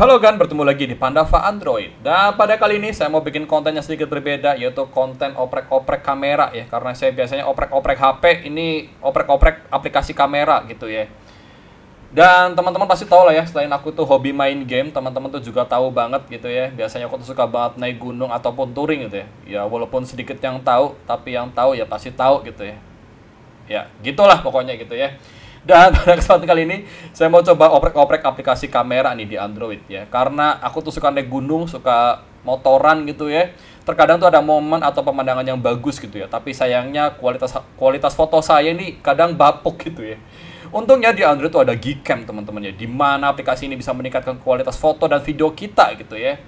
Halo gan, bertemu lagi di Pandava Android. Dan pada kali ini saya mau bikin kontennya sedikit berbeda, yaitu konten oprek-oprek kamera ya. Karena saya biasanya oprek-oprek HP, ini oprek-oprek aplikasi kamera gitu ya. Dan teman-teman pasti tahu lah ya, selain aku tuh hobi main game, teman-teman tuh juga tahu banget gitu ya. Biasanya aku tuh suka banget naik gunung ataupun touring gitu ya. Ya walaupun sedikit yang tahu, tapi yang tahu ya pasti tahu gitu ya. Ya, gitulah pokoknya gitu ya. Dan pada kesempatan kali ini saya mau coba oprek-oprek aplikasi kamera nih di Android ya. Karena aku tuh suka naik gunung, suka motoran gitu ya. Terkadang tuh ada momen atau pemandangan yang bagus gitu ya. Tapi sayangnya kualitas kualitas foto saya ini kadang bapuk gitu ya. Untungnya di Android tuh ada Gcam teman-teman ya. Di mana aplikasi ini bisa meningkatkan kualitas foto dan video kita gitu ya.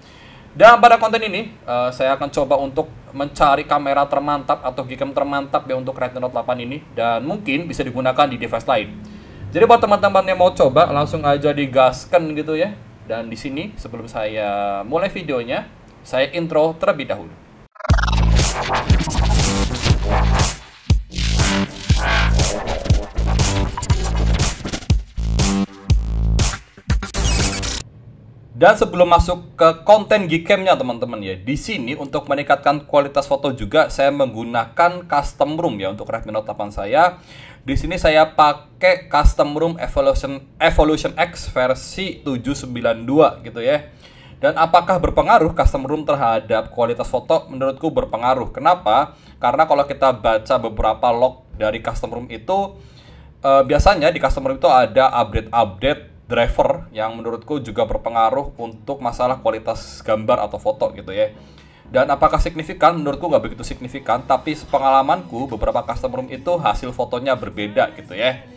Dan pada konten ini, uh, saya akan coba untuk mencari kamera termantap atau Gcam termantap ya untuk Redmi Note 8 ini. Dan mungkin bisa digunakan di device lain. Jadi buat teman-teman yang mau coba, langsung aja digaskan gitu ya. Dan di sini, sebelum saya mulai videonya, saya intro terlebih dahulu. Dan sebelum masuk ke konten Gcam-nya teman-teman ya, di sini untuk meningkatkan kualitas foto juga saya menggunakan custom room ya untuk Redmi Note 8 saya. Di sini saya pakai custom room Evolution Evolution X versi 792 gitu ya. Dan apakah berpengaruh custom room terhadap kualitas foto? Menurutku berpengaruh. Kenapa? Karena kalau kita baca beberapa log dari custom room itu eh, biasanya di custom room itu ada update-update driver yang menurutku juga berpengaruh untuk masalah kualitas gambar atau foto gitu ya. Dan apakah signifikan? Menurutku nggak begitu signifikan, tapi pengalamanku beberapa custom room itu hasil fotonya berbeda gitu ya.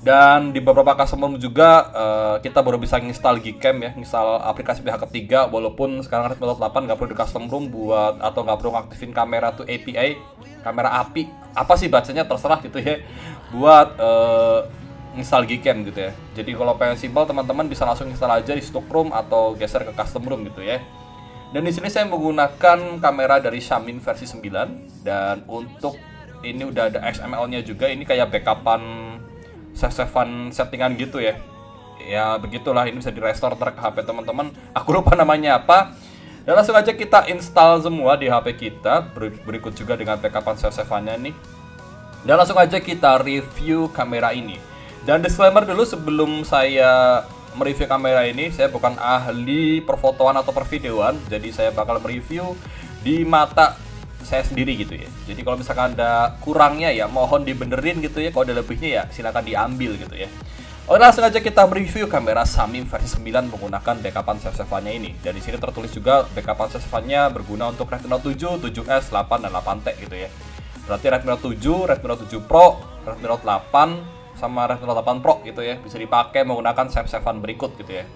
Dan di beberapa custom room juga uh, kita baru bisa install Gcam ya, install aplikasi pihak ketiga walaupun sekarang Redmi Note 8 nggak perlu di custom room buat atau nggak perlu aktifin kamera tuh API, kamera API, apa sih bacanya terserah gitu ya, buat uh, install Gcam gitu ya. Jadi kalau pengen simpel teman-teman bisa langsung install aja di stock room atau geser ke custom room gitu ya. Dan di sini saya menggunakan kamera dari Xiaomi versi 9 dan untuk ini udah ada XML-nya juga. Ini kayak backupan save-savean settingan gitu ya. Ya begitulah ini bisa di restore ke HP teman-teman. Aku lupa namanya apa. Dan langsung aja kita install semua di HP kita. Berikut juga dengan backupan save-saveannya nih. Dan langsung aja kita review kamera ini. Dan disclaimer dulu sebelum saya mereview kamera ini, saya bukan ahli perfotoan atau pervideoan, jadi saya bakal mereview di mata saya sendiri gitu ya. Jadi kalau misalkan ada kurangnya ya mohon dibenerin gitu ya, kalau ada lebihnya ya silakan diambil gitu ya. Oke langsung aja kita mereview kamera Samyang versi 9 menggunakan backupan save nya ini. Dan di sini tertulis juga backupan save nya berguna untuk Redmi Note 7, 7S, 8 dan 8T gitu ya. Berarti Redmi Note 7, Redmi Note 7 Pro, Redmi Note 8, sama Redmi Note 8 Pro gitu ya bisa dipakai menggunakan save-savean berikut gitu ya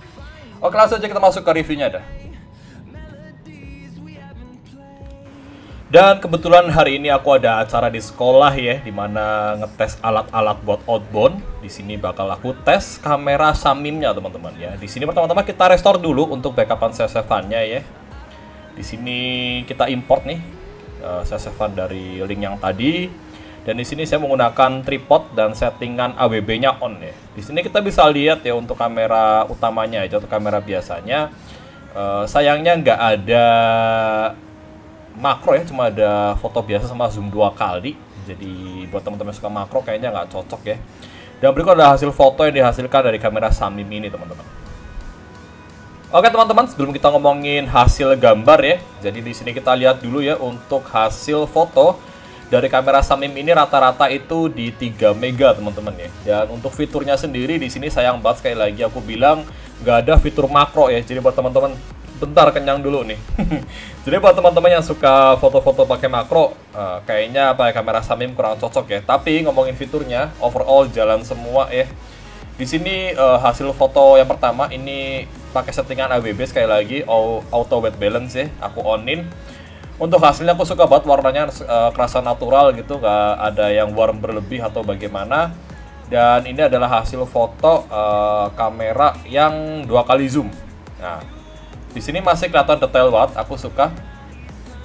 oke langsung aja kita masuk ke reviewnya dah Dan kebetulan hari ini aku ada acara di sekolah ya, di mana ngetes alat-alat buat outbound. Di sini bakal aku tes kamera Samimnya teman-teman ya. Di sini pertama-tama kita restore dulu untuk backupan save-saveannya ya. Di sini kita import nih uh, save-savean dari link yang tadi. Dan di sini saya menggunakan tripod dan settingan AWB-nya on ya. Di sini kita bisa lihat ya untuk kamera utamanya aja untuk kamera biasanya. Uh, sayangnya nggak ada makro ya, cuma ada foto biasa sama zoom dua kali. Jadi buat teman-teman suka makro kayaknya nggak cocok ya. Dan berikut adalah hasil foto yang dihasilkan dari kamera Samyang ini teman-teman. Oke teman-teman, sebelum kita ngomongin hasil gambar ya, jadi di sini kita lihat dulu ya untuk hasil foto dari kamera Samyang ini rata-rata itu di 3 mega teman-teman ya. Dan untuk fiturnya sendiri di sini sayang banget sekali lagi aku bilang nggak ada fitur makro ya. Jadi buat teman-teman bentar kenyang dulu nih. Jadi buat teman-teman yang suka foto-foto pakai makro, uh, kayaknya pakai kamera Samyang kurang cocok ya. Tapi ngomongin fiturnya, overall jalan semua ya. Di sini uh, hasil foto yang pertama ini pakai settingan ABB sekali lagi auto white balance ya. Aku onin untuk hasilnya aku suka banget warnanya uh, kerasa natural gitu nggak ada yang warm berlebih atau bagaimana dan ini adalah hasil foto uh, kamera yang dua kali zoom nah di sini masih kelihatan detail banget aku suka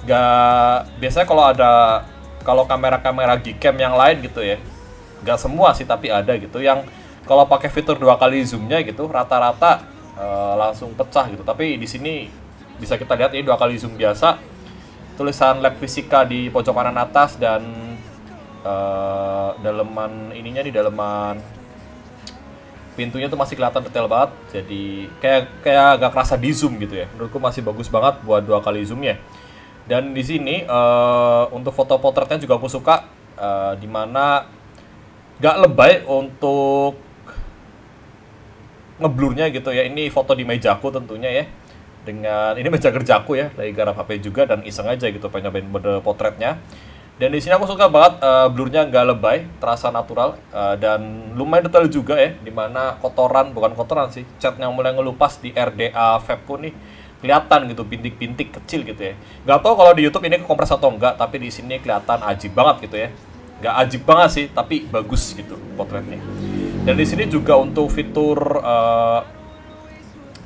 nggak biasanya kalau ada kalau kamera-kamera Gcam yang lain gitu ya nggak semua sih tapi ada gitu yang kalau pakai fitur dua kali zoomnya gitu rata-rata uh, langsung pecah gitu. Tapi di sini bisa kita lihat ini dua kali zoom biasa. Tulisan lab fisika di pojok kanan atas dan uh, daleman ininya di daleman pintunya tuh masih kelihatan detail banget. Jadi kayak kayak agak kerasa di zoom gitu ya. Menurutku masih bagus banget buat dua kali zoomnya. Dan di sini uh, untuk foto potretnya juga aku suka uh, di mana gak lebay untuk ngeblurnya gitu ya. Ini foto di mejaku tentunya ya. Dengan ini meja kerjaku ya, lagi garap HP juga dan iseng aja gitu pengen nyobain mode potretnya. Dan di sini aku suka banget uh, blurnya nggak lebay, terasa natural uh, dan lumayan detail juga ya, di mana kotoran bukan kotoran sih, catnya mulai ngelupas di RDA Fabku nih kelihatan gitu bintik-bintik kecil gitu ya. Gak tau kalau di YouTube ini kompres atau enggak, tapi di sini kelihatan ajib banget gitu ya. Gak ajib banget sih, tapi bagus gitu potretnya. Dan di sini juga untuk fitur uh,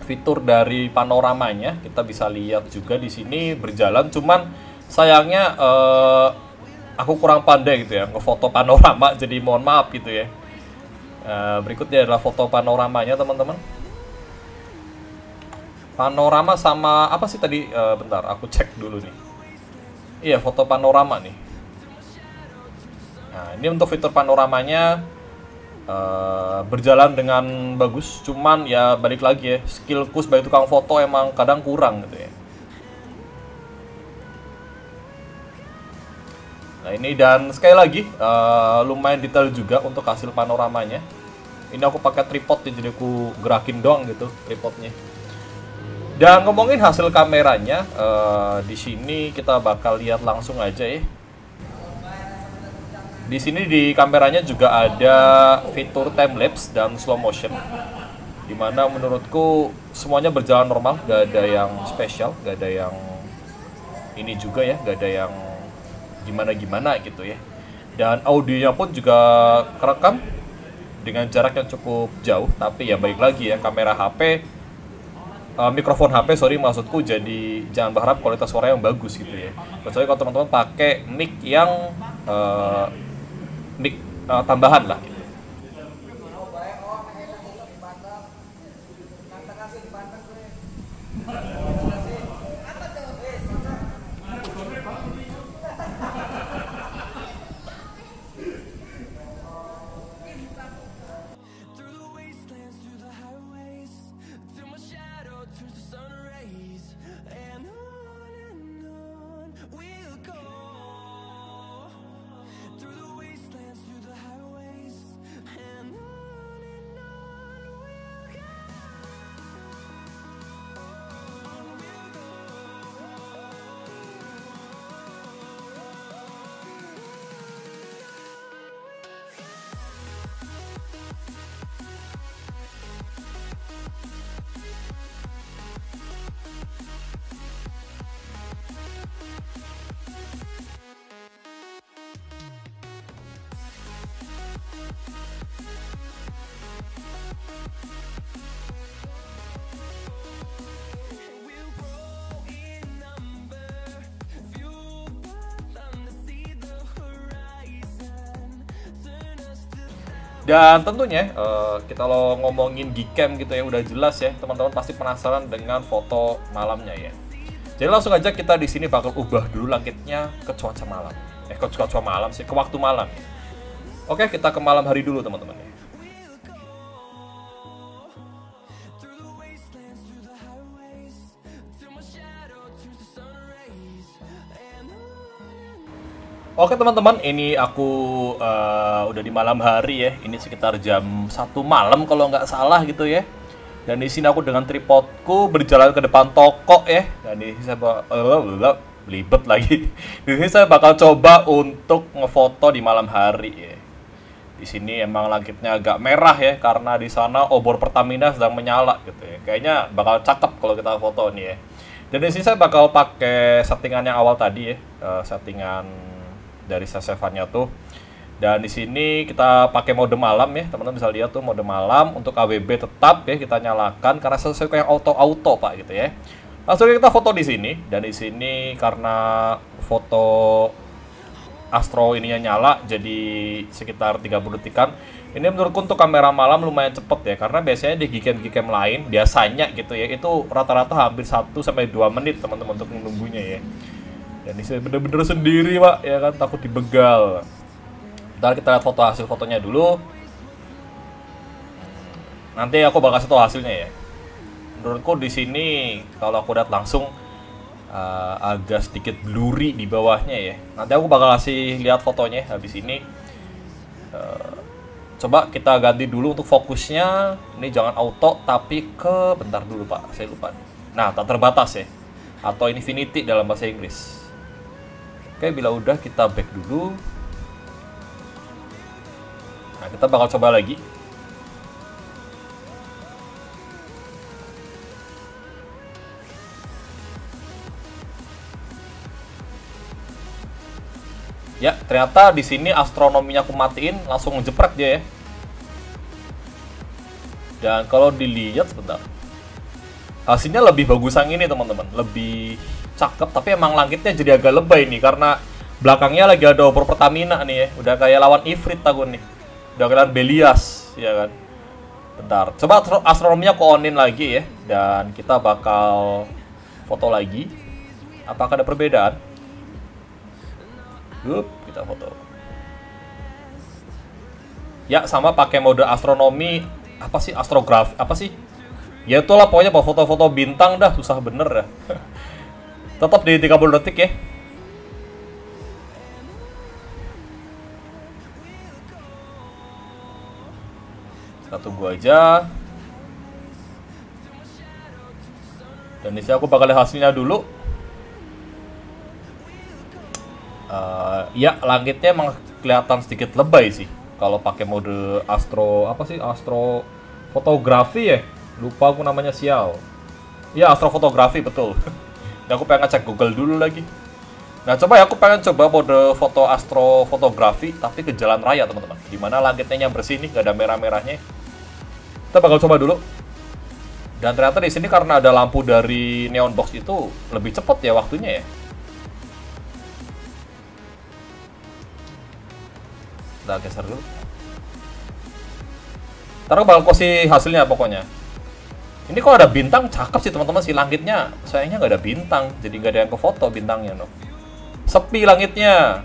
fitur dari panoramanya kita bisa lihat juga di sini berjalan. Cuman sayangnya uh, aku kurang pandai gitu ya ngefoto panorama, jadi mohon maaf gitu ya. Uh, berikutnya adalah foto panoramanya teman-teman. Panorama sama apa sih tadi? Uh, bentar aku cek dulu nih. Iya foto panorama nih. Nah ini untuk fitur panoramanya uh, berjalan dengan bagus cuman ya balik lagi ya skillku sebagai tukang foto emang kadang kurang gitu ya. Nah ini dan sekali lagi uh, lumayan detail juga untuk hasil panoramanya. Ini aku pakai tripod ya, jadi aku gerakin doang gitu tripodnya. Dan ngomongin hasil kameranya, uh, di sini kita bakal lihat langsung aja ya. Di sini di kameranya juga ada fitur time lapse dan slow motion, di mana menurutku semuanya berjalan normal, gak ada yang spesial, gak ada yang ini juga ya, gak ada yang gimana-gimana gitu ya. Dan audionya pun juga kerekam dengan jarak yang cukup jauh, tapi ya baik lagi ya kamera HP uh, mikrofon HP sorry maksudku jadi jangan berharap kualitas suara yang bagus gitu ya. Kecuali kalau teman-teman pakai mic yang uh, mic uh, tambahan lah Dan tentunya uh, kita lo ngomongin Gcam gitu ya udah jelas ya teman-teman pasti penasaran dengan foto malamnya ya. Jadi langsung aja kita di sini bakal ubah dulu langitnya ke cuaca malam. Eh ke cuaca malam sih, ke waktu malam. Oke, kita ke malam hari dulu teman-teman Oke teman-teman, ini aku uh, udah di malam hari ya. Ini sekitar jam satu malam kalau nggak salah gitu ya. Dan di sini aku dengan tripodku berjalan ke depan toko ya. Dan di sini saya uh, belibet lagi. Di sini saya bakal coba untuk ngefoto di malam hari ya. Di sini emang langitnya agak merah ya karena di sana obor Pertamina sedang menyala gitu ya. Kayaknya bakal cakep kalau kita foto nih ya. Dan di sini saya bakal pakai settingan yang awal tadi ya, uh, settingan dari sasevannya tuh. Dan di sini kita pakai mode malam ya, teman-teman bisa lihat tuh mode malam untuk AWB tetap ya kita nyalakan karena sesuai kayak auto-auto Pak gitu ya. Langsung kita foto di sini dan di sini karena foto Astro ininya nyala jadi sekitar 30 detikan Ini menurutku untuk kamera malam lumayan cepet ya karena biasanya di Gcam lain biasanya gitu ya itu rata-rata hampir 1 sampai 2 menit teman-teman untuk menunggunya ya. Dan ini bener-bener sendiri pak ya kan takut dibegal. Ntar kita lihat foto hasil fotonya dulu. Nanti aku bakal kasih tau hasilnya ya. Menurutku di sini kalau aku lihat langsung uh, agak sedikit blurry di bawahnya ya. Nanti aku bakal kasih lihat fotonya habis ini. Uh, coba kita ganti dulu untuk fokusnya ini jangan auto tapi ke bentar dulu pak saya lupa nah tak terbatas ya atau infinity dalam bahasa Inggris oke bila udah kita back dulu nah kita bakal coba lagi Ya, ternyata di sini astronominya aku matiin, langsung ngejeprek dia ya. Dan kalau dilihat sebentar. Hasilnya lebih bagus yang ini, teman-teman. Lebih cakep, tapi emang langitnya jadi agak lebay nih karena belakangnya lagi ada obor Pertamina nih ya. Udah kayak lawan Ifrit aku nih. Udah kayak Belias, ya kan. Bentar. Coba astronominya aku onin lagi ya dan kita bakal foto lagi. Apakah ada perbedaan? Hup, kita foto. Ya, sama pakai mode astronomi apa sih astrografi apa sih? Ya itulah pokoknya foto-foto bintang dah susah bener ya. Tetap di 30 detik ya. Kita tunggu aja. Dan di aku bakal lihat hasilnya dulu. uh, ya langitnya emang kelihatan sedikit lebay sih kalau pakai mode astro apa sih astro fotografi ya lupa aku namanya sial ya astro fotografi betul dan aku pengen cek Google dulu lagi. Nah coba ya aku pengen coba mode foto astro fotografi tapi ke jalan raya teman-teman. Di mana langitnya yang bersih nih gak ada merah-merahnya. Kita bakal coba dulu. Dan ternyata di sini karena ada lampu dari neon box itu lebih cepat ya waktunya ya. Kita geser dulu. Ntar bakal kasih hasilnya pokoknya. Ini kok ada bintang, cakep sih teman-teman si langitnya. Sayangnya nggak ada bintang, jadi nggak ada yang ke foto bintangnya no. Sepi langitnya.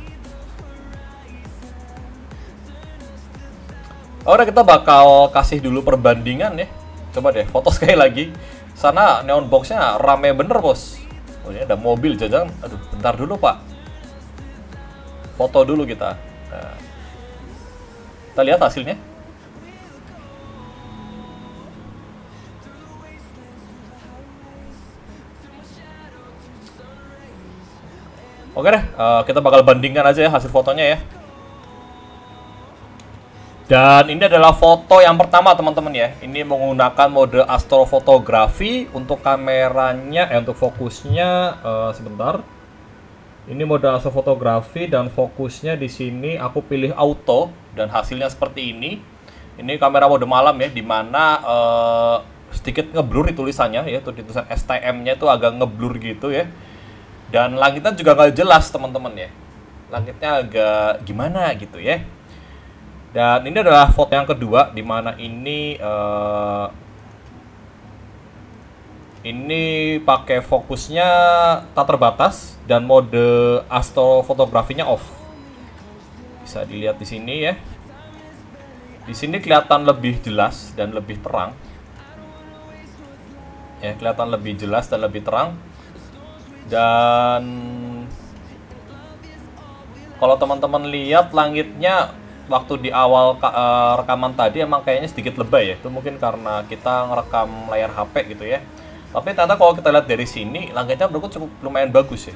Oke kita bakal kasih dulu perbandingan ya. Coba deh foto sekali lagi. Sana neon boxnya rame bener bos. Oh ini ada mobil jajan. Aduh bentar dulu pak. Foto dulu kita. Nah. Kita lihat hasilnya. Oke deh, uh, kita bakal bandingkan aja ya hasil fotonya ya. Dan ini adalah foto yang pertama teman-teman ya. Ini menggunakan mode astrofotografi untuk kameranya, eh untuk fokusnya uh, sebentar. Ini mode astrofotografi dan fokusnya di sini aku pilih auto dan hasilnya seperti ini. Ini kamera mode malam ya, di mana uh, sedikit ngeblur tulisannya ya, tuh tulisan STM-nya itu agak ngeblur gitu ya. Dan langitnya juga nggak jelas teman-teman ya. Langitnya agak gimana gitu ya. Dan ini adalah foto yang kedua, di mana ini uh, ini pakai fokusnya tak terbatas dan mode astrofotografinya off. Bisa dilihat di sini ya. Di sini kelihatan lebih jelas dan lebih terang. Ya, kelihatan lebih jelas dan lebih terang. Dan kalau teman-teman lihat langitnya waktu di awal uh, rekaman tadi emang kayaknya sedikit lebay ya. Itu mungkin karena kita ngerekam layar HP gitu ya tapi ternyata kalau kita lihat dari sini, langitnya menurutku cukup lumayan bagus ya.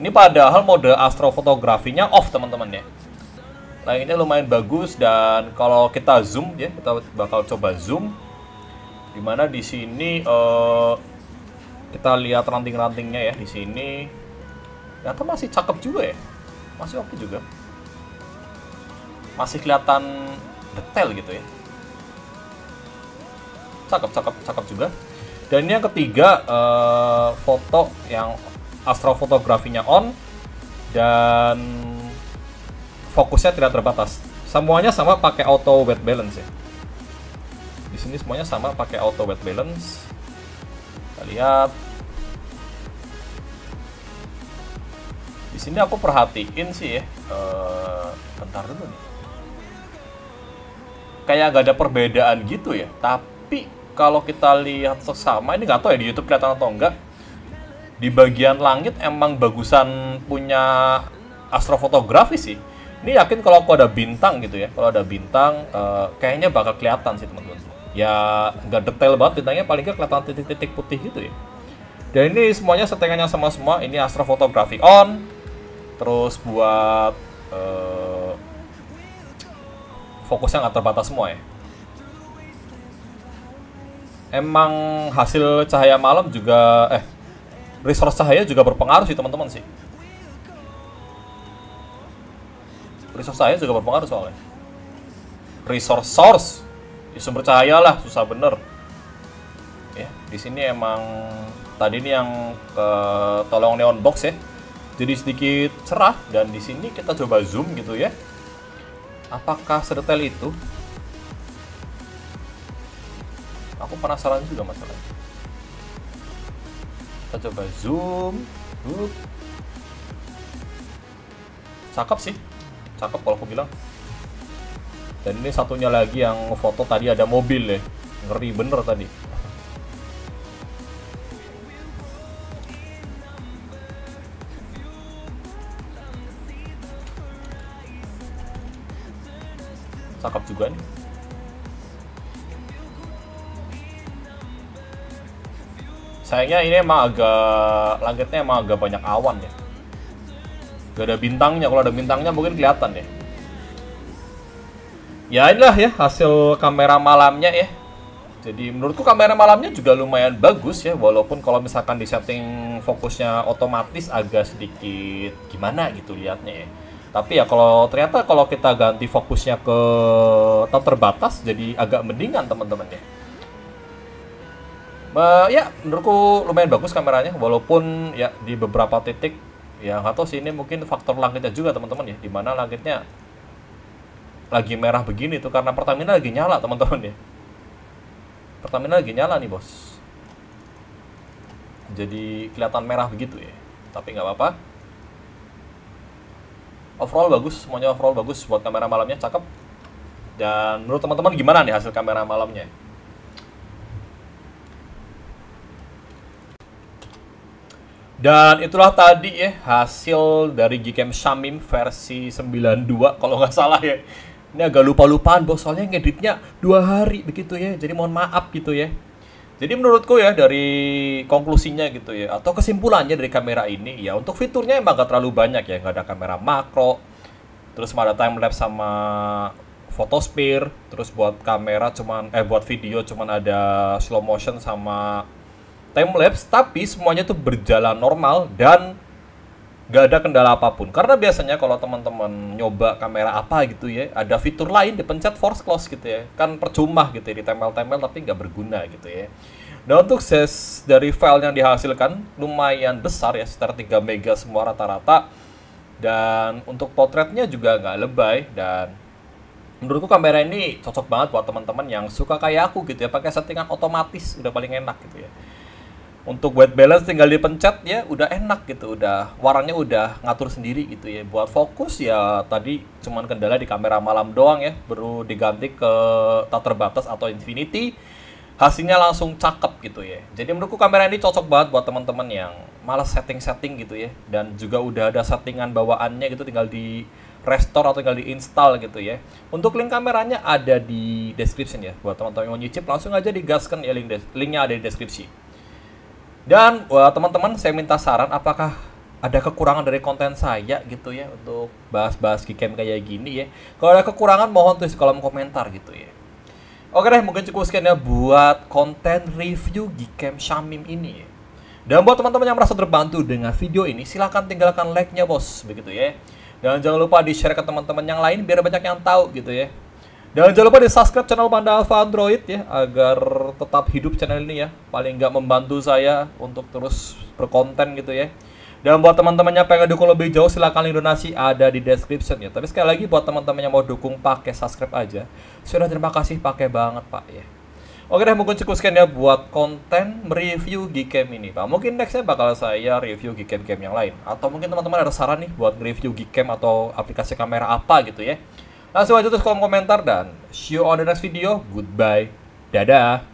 Ini padahal mode astrofotografinya off teman-teman ya. Langitnya lumayan bagus dan kalau kita zoom ya, kita bakal coba zoom. Di mana di sini uh, kita lihat ranting-rantingnya ya di sini. Ternyata masih cakep juga ya, masih oke juga. Masih kelihatan detail gitu ya. Cakep, cakep, cakep juga. Dan yang ketiga uh, foto yang astrofotografinya on dan fokusnya tidak terbatas semuanya sama pakai auto weight balance ya di sini semuanya sama pakai auto weight balance kita lihat. Di sini aku perhatiin sih ya uh, bentar dulu nih. Kayak gak ada perbedaan gitu ya tapi kalau kita lihat sesama ini nggak tahu ya di YouTube kelihatan atau enggak di bagian langit emang bagusan punya astrofotografi sih. Ini yakin kalau aku ada bintang gitu ya kalau ada bintang uh, kayaknya bakal kelihatan sih teman-teman ya nggak detail banget bintangnya paling nggak kelihatan titik-titik putih gitu ya. Dan ini semuanya settingannya sama semua ini astrofotografi on. Terus buat uh, fokusnya nggak terbatas semua ya. Emang hasil cahaya malam juga eh resource cahaya juga berpengaruh sih teman-teman sih. Resource cahaya juga berpengaruh soalnya. Resource source ya sumber cahaya lah susah bener. Ya di sini emang tadi ini yang ke tolong neon box ya. Jadi sedikit cerah dan di sini kita coba zoom gitu ya. Apakah sedetail itu? Aku penasaran juga masalahnya kita coba zoom. Hup. cakep sih. Cakep kalau aku bilang dan ini satunya lagi yang foto tadi ada mobil ya. Ngeri bener tadi. Cakep juga nih. Sayangnya ini emang agak langitnya emang agak banyak awan ya. Gak ada bintangnya kalau ada bintangnya mungkin kelihatan ya ya inilah ya hasil kamera malamnya ya. Jadi menurutku kamera malamnya juga lumayan bagus ya walaupun kalau misalkan di setting fokusnya otomatis agak sedikit gimana gitu liatnya ya. Tapi ya kalau ternyata kalau kita ganti fokusnya ke tak terbatas jadi agak mendingan teman-teman ya. Uh, ya menurutku lumayan bagus kameranya walaupun ya di beberapa titik ya nggak tahu ini mungkin faktor langitnya juga teman-teman ya di mana langitnya lagi merah begini tuh karena Pertamina lagi nyala teman-teman ya. Pertamina lagi nyala nih bos. Jadi kelihatan merah begitu ya. Tapi nggak apa-apa. Overall bagus semuanya overall bagus buat kamera malamnya cakep. Dan menurut teman-teman gimana nih hasil kamera malamnya? Dan itulah tadi ya hasil dari Gcam Shamim versi 92 kalau nggak salah ya. Ini agak lupa-lupaan bos, soalnya ngeditnya dua hari begitu ya. Jadi mohon maaf gitu ya. Jadi menurutku ya dari konklusinya gitu ya atau kesimpulannya dari kamera ini ya untuk fiturnya emang gak terlalu banyak ya nggak ada kamera makro terus ada time lapse sama photosphere terus buat kamera cuman eh buat video cuman ada slow motion sama time lapse tapi semuanya tuh berjalan normal dan gak ada kendala apa pun. Karena biasanya kalau teman-teman nyoba kamera apa gitu ya ada fitur lain dipencet force close gitu ya. Kan percuma gitu ya ditempel-tempel tapi nggak berguna gitu ya. Dan untuk size dari file yang dihasilkan lumayan besar ya sekitar 3 mega semua rata-rata. Dan untuk potretnya juga nggak lebay. Dan menurutku kamera ini cocok banget buat teman-teman yang suka kayak aku gitu ya pakai settingan otomatis udah paling enak gitu ya untuk white balance tinggal dipencet ya udah enak gitu udah warnanya udah ngatur sendiri gitu ya. Buat fokus ya tadi cuman kendala di kamera malam doang ya. Baru diganti ke tak terbatas atau infinity. Hasilnya langsung cakep gitu ya. Jadi menurutku kamera ini cocok banget buat teman-teman yang malas setting-setting gitu ya. Dan juga udah ada settingan bawaannya gitu tinggal di restore atau tinggal di install gitu ya. Untuk link kameranya ada di description ya. Buat teman-teman yang mau nyicip langsung aja digaskan ya link linknya ada di deskripsi dan buat teman-teman saya minta saran apakah ada kekurangan dari konten saya gitu ya untuk bahas-bahas Gcam kayak gini ya. Kalau ada kekurangan mohon tulis kolom komentar gitu ya. Oke deh, mungkin cukup sekian ya buat konten review Gcam Shamim ini ya. Dan buat teman-teman yang merasa terbantu dengan video ini, silahkan tinggalkan like-nya bos, begitu ya. Dan jangan lupa di-share ke teman-teman yang lain biar banyak yang tahu gitu ya. Dan jangan lupa di subscribe channel Panda Alpha Android ya agar tetap hidup channel ini ya. Paling nggak membantu saya untuk terus berkonten gitu ya. Dan buat teman-teman yang pengen dukung lebih jauh silahkan link donasi ada di description ya. Tapi sekali lagi buat teman-teman yang mau dukung pakai subscribe aja. Sudah terima kasih pakai banget Pak ya. Oke deh mungkin cukup sekian ya buat konten mereview Gcam ini Pak. Mungkin nextnya bakal saya review Gcam Gcam yang lain. Atau mungkin teman-teman ada saran nih buat review Gcam atau aplikasi kamera apa gitu ya. Langsung aja tulis kolom komentar dan see you on the next video. Goodbye. Dadah.